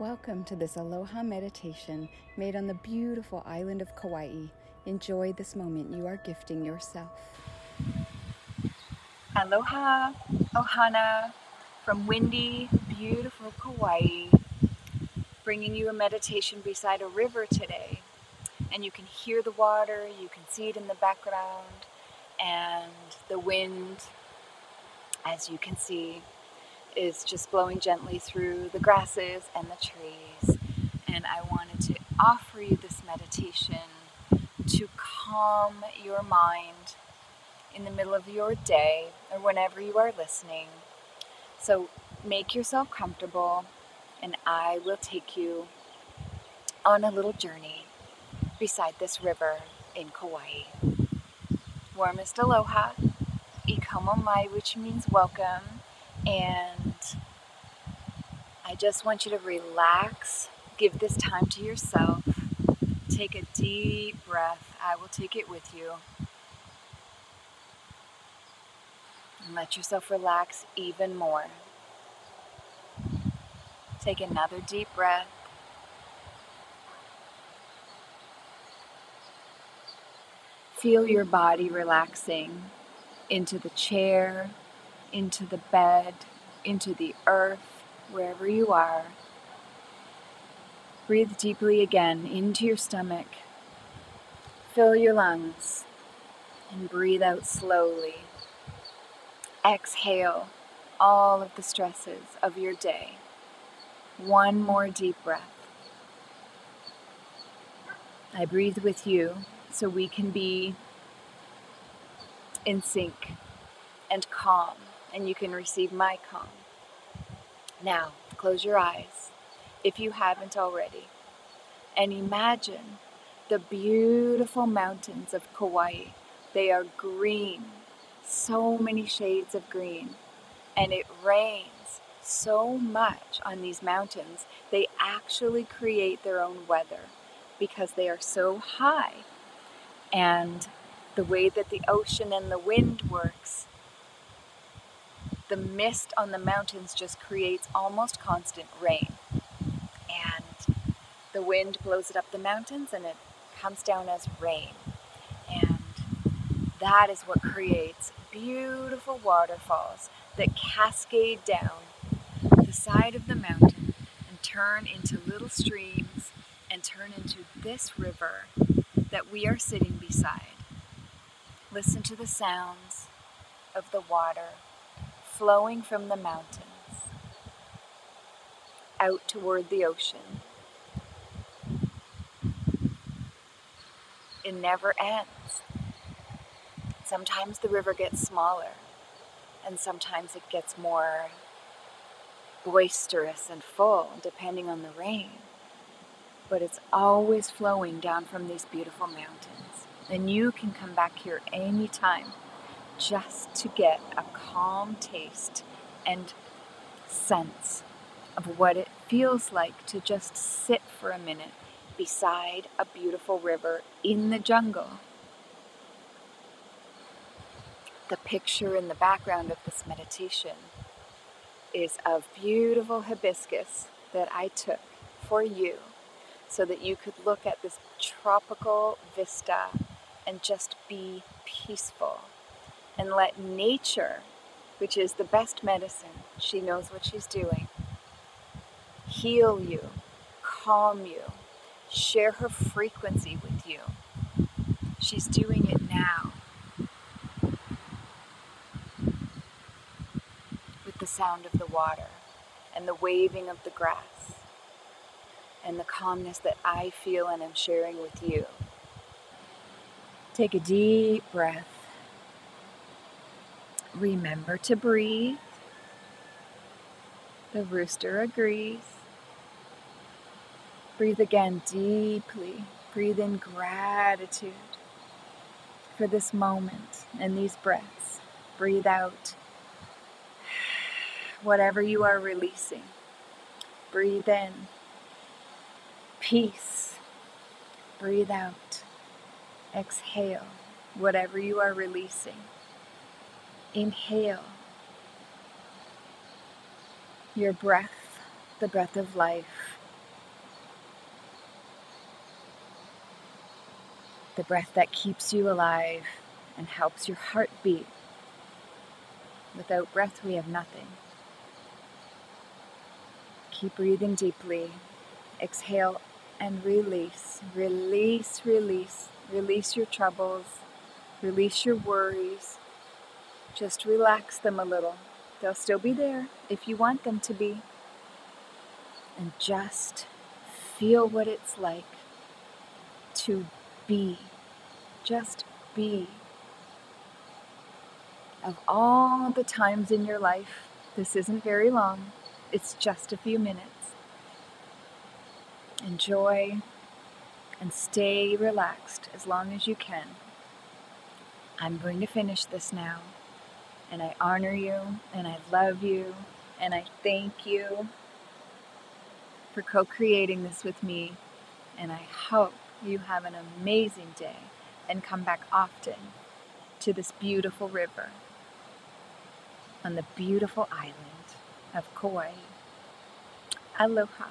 Welcome to this Aloha meditation made on the beautiful island of Kauai. Enjoy this moment you are gifting yourself. Aloha, Ohana, from windy, beautiful Kauai, bringing you a meditation beside a river today. And you can hear the water, you can see it in the background, and the wind, as you can see, is just blowing gently through the grasses and the trees. And I wanted to offer you this meditation to calm your mind in the middle of your day or whenever you are listening. So make yourself comfortable, and I will take you on a little journey beside this river in Kauai. Warmest aloha, ikamo mai, which means welcome and I just want you to relax, give this time to yourself. Take a deep breath. I will take it with you. And let yourself relax even more. Take another deep breath. Feel your body relaxing into the chair, into the bed, into the earth, wherever you are. Breathe deeply again into your stomach. Fill your lungs and breathe out slowly. Exhale all of the stresses of your day. One more deep breath. I breathe with you so we can be in sync and calm and you can receive my calm. Now, close your eyes if you haven't already and imagine the beautiful mountains of Kauai. They are green, so many shades of green, and it rains so much on these mountains, they actually create their own weather because they are so high. And the way that the ocean and the wind works the mist on the mountains just creates almost constant rain. And the wind blows it up the mountains and it comes down as rain. And that is what creates beautiful waterfalls that cascade down the side of the mountain and turn into little streams and turn into this river that we are sitting beside. Listen to the sounds of the water flowing from the mountains out toward the ocean. It never ends. Sometimes the river gets smaller, and sometimes it gets more boisterous and full, depending on the rain. But it's always flowing down from these beautiful mountains. And you can come back here anytime just to get a calm taste and sense of what it feels like to just sit for a minute beside a beautiful river in the jungle. The picture in the background of this meditation is of beautiful hibiscus that I took for you so that you could look at this tropical vista and just be peaceful and let nature, which is the best medicine, she knows what she's doing, heal you, calm you, share her frequency with you. She's doing it now. With the sound of the water and the waving of the grass and the calmness that I feel and am sharing with you. Take a deep breath. Remember to breathe. The rooster agrees. Breathe again deeply. Breathe in gratitude for this moment and these breaths. Breathe out whatever you are releasing. Breathe in peace. Breathe out. Exhale whatever you are releasing. Inhale your breath, the breath of life, the breath that keeps you alive and helps your heart beat. Without breath, we have nothing. Keep breathing deeply. Exhale and release. Release, release. Release your troubles. Release your worries. Just relax them a little. They'll still be there if you want them to be. And just feel what it's like to be. Just be. Of all the times in your life, this isn't very long, it's just a few minutes. Enjoy and stay relaxed as long as you can. I'm going to finish this now, and I honor you, and I love you, and I thank you for co creating this with me, and I hope you have an amazing day and come back often to this beautiful river on the beautiful island of Kauai. Aloha.